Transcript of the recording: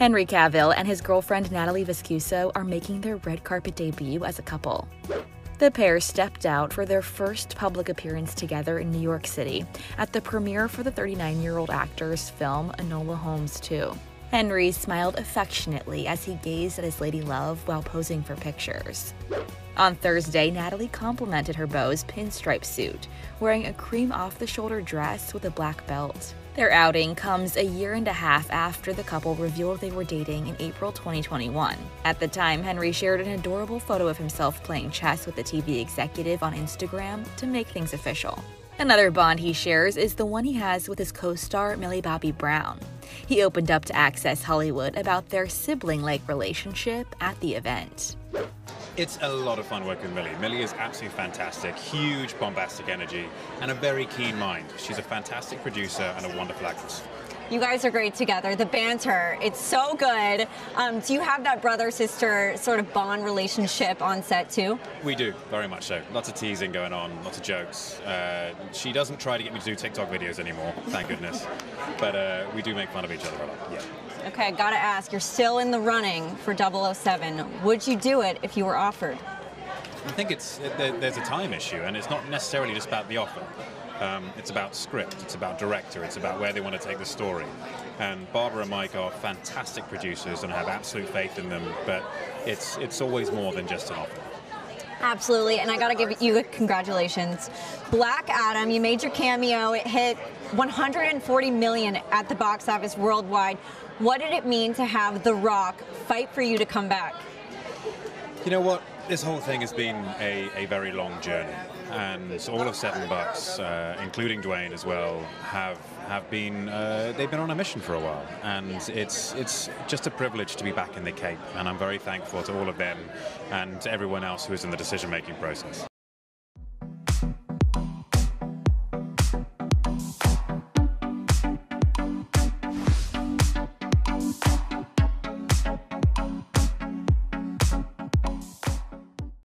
Henry Cavill and his girlfriend Natalie Viscuso are making their red carpet debut as a couple. The pair stepped out for their first public appearance together in New York City at the premiere for the 39 year old actor's film Enola Holmes 2. Henry smiled affectionately as he gazed at his lady love while posing for pictures. On Thursday, Natalie complimented her beau's pinstripe suit, wearing a cream off the shoulder dress with a black belt. Their outing comes a year and a half after the couple revealed they were dating in April 2021. At the time, Henry shared an adorable photo of himself playing chess with a TV executive on Instagram to make things official. Another bond he shares is the one he has with his co star Millie Bobby Brown. He opened up to Access Hollywood about their sibling like relationship at the event. It's a lot of fun working with Millie. Millie is absolutely fantastic, huge bombastic energy, and a very keen mind. She's a fantastic producer and a wonderful actress. You guys are great together. The banter, it's so good. Um, do you have that brother sister sort of bond relationship on set too? We do, very much so. Lots of teasing going on, lots of jokes. Uh, she doesn't try to get me to do TikTok videos anymore, thank goodness. But uh, we do make fun of each other a lot, yeah. Okay, gotta ask, you're still in the running for 007. Would you do it if you were offered? I think it's there's a time issue, and it's not necessarily just about the offer. Um, it's about script, it's about director, it's about where they want to take the story. And Barbara and Mike are fantastic producers, and I have absolute faith in them. But it's it's always more than just an offer. Absolutely, and I gotta give you congratulations. Black Adam, you made your cameo. It hit 140 million at the box office worldwide. What did it mean to have The Rock fight for you to come back? You know what? This whole thing has been a, a very long journey, and all of Seven Bucks, uh, including Dwayne as well, have have been uh, they've been on a mission for a while, and it's it's just a privilege to be back in the Cape, and I'm very thankful to all of them and to everyone else who is in the decision-making process.